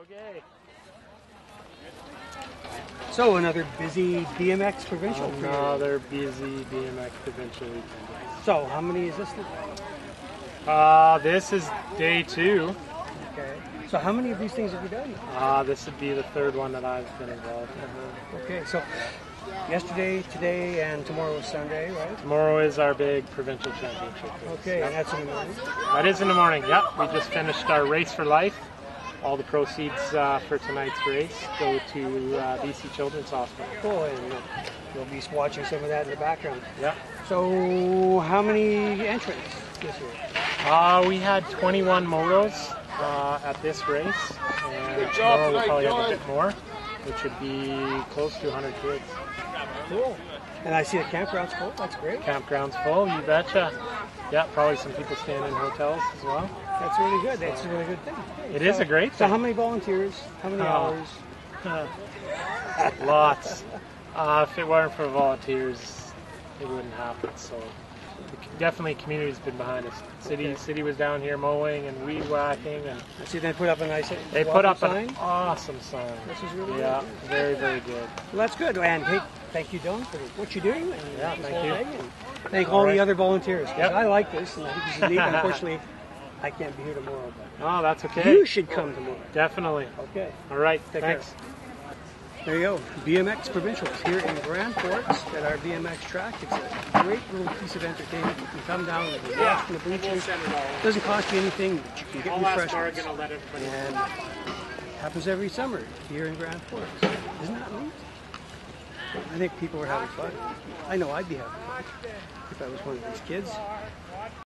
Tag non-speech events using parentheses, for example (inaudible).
Okay. So another busy BMX provincial. Another busy BMX provincial weekend. So how many is this? Uh, this is day two. Okay. So how many of these things have you done? Uh, this would be the third one that I've been involved in. Okay. So yesterday, today, and tomorrow is Sunday, right? Tomorrow is our big provincial championship. race. Okay, and that's in the morning. That is in the morning. Yep. We just finished our race for life. All the proceeds uh, for tonight's race go to uh, BC Children's Hospital. Cool, and uh, you'll be watching some of that in the background. Yep. So how many entrants this year? Uh, we had 21 motos uh, at this race, and tomorrow we'll probably have a bit more, which would be close to 100 kids. Cool. And I see the campground's full. That's great. Campground's full, you betcha. Yeah, probably some people staying in hotels as well. That's really good. That's a really good thing. It is a great So thing. how many volunteers? How many Oh. hours? (laughs) Lots. Uh, if it weren't for volunteers, it wouldn't happen. So definitely, community's been behind us. City, Okay. city was down here mowing and weed whacking, and see they put up a nice. they put up welcome an awesome sign. This is really Yeah, good. very, very good. Well, that's good. And hey, thank you, Don, for what you do. And Yeah, thank you. Thank all, All the other volunteers. Yep. I like this, and this is neat. Unfortunately, I can't be here tomorrow, But Oh, that's okay. you should come tomorrow. Definitely. Okay. All right. Take thanks. There you go. BMX Provincials here in Grand Forks at our BMX track. It's a great little piece of entertainment. You can come down and watch from the bleachers. Doesn't cost you anything, but you can get refreshments. I'll let everybody. And happens every summer here in Grand Forks. Isn't that neat? I think people are having fun. I know I'd be having fun if I was one of these kids.